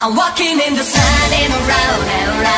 I'm walking in the sun and around and around.